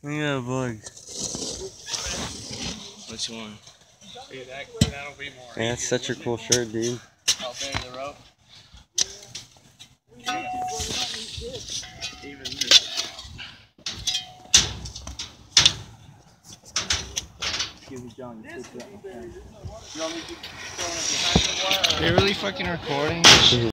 Look at that bug. Which one? See, that, that'll be more. Man, that's such a cool it? shirt, dude. Oh, I'll in the rope. Yeah. Even this. Give me, John. You want me to throw it behind the wire? They're really fucking recording.